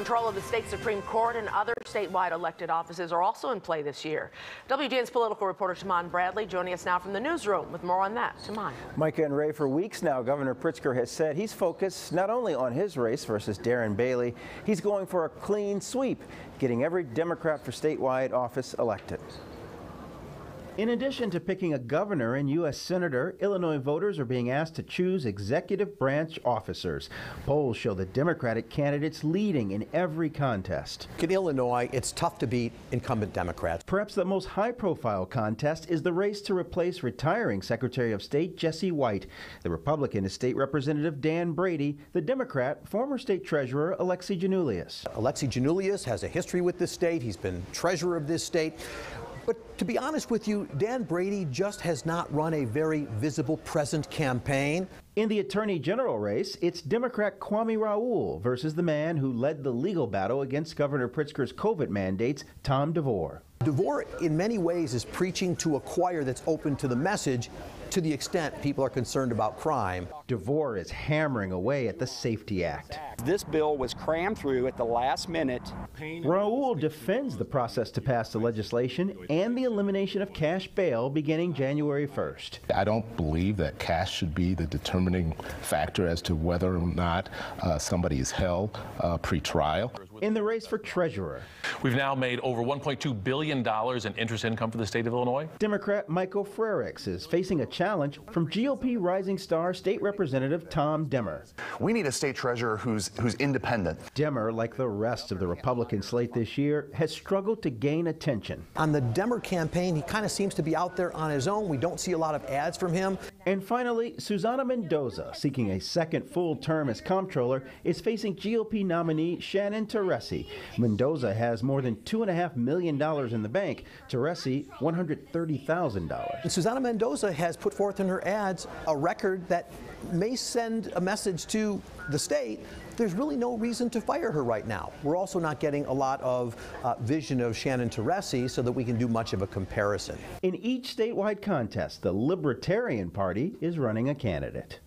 Control of the state Supreme Court and other statewide elected offices are also in play this year. WGN's political reporter Tahman Bradley joining us now from the newsroom with more on that. Tahman. Micah and Ray, for weeks now, Governor Pritzker has said he's focused not only on his race versus Darren Bailey, he's going for a clean sweep, getting every Democrat for statewide office elected. In addition to picking a governor and U.S. Senator, Illinois voters are being asked to choose executive branch officers. Polls show the Democratic candidates leading in every contest. In Illinois, it's tough to beat incumbent Democrats. Perhaps the most high profile contest is the race to replace retiring Secretary of State Jesse White. The Republican is State Representative Dan Brady, the Democrat, former State Treasurer Alexi Giannoulias. Alexi Giannoulias has a history with this state. He's been treasurer of this state. But to be honest with you, Dan Brady just has not run a very visible present campaign. In the Attorney General race, it's Democrat Kwame Raoul versus the man who led the legal battle against Governor Pritzker's COVID mandates, Tom DeVore. DeVore, in many ways, is preaching to a choir that's open to the message to the extent people are concerned about crime. DeVore is hammering away at the Safety Act. This bill was crammed through at the last minute. Raoul defends the process to pass the legislation and the elimination of cash bail beginning January 1st. I don't believe that cash should be the determining factor as to whether or not uh, somebody is held uh, pre-trial. In the race for treasurer, we've now made over $1.2 billion in interest income for the state of Illinois. Democrat Michael Frerichs is facing a challenge from GOP rising star State Representative Tom Demmer. We need a state treasurer who's who's independent. Demmer, like the rest of the Republican slate this year, has struggled to gain attention. On the Demmer campaign, he kind of seems to be out there on his own. We don't see a lot of ads from him. And finally, Susana Mendoza, seeking a second full term as comptroller, is facing GOP nominee Shannon Teresi. Mendoza has more than $2.5 million in the bank. Teresi, $130,000. Susana Mendoza has put forth in her ads a record that may send a message to the state there's really no reason to fire her right now. We're also not getting a lot of uh, vision of Shannon Teresi so that we can do much of a comparison. In each statewide contest, the Libertarian Party is running a candidate.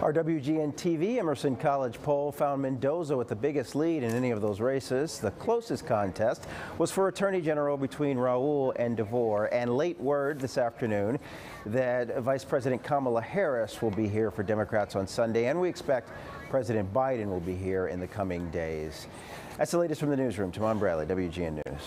Our WGN TV Emerson College poll found Mendoza with the biggest lead in any of those races. The closest contest was for Attorney General between Raoul and DeVore, and late word this afternoon that Vice President Kamala Harris will be here for Democrats on Sunday, and we expect President Biden will be here in the coming days. That's the latest from the newsroom. Tahman Bradley, WGN News.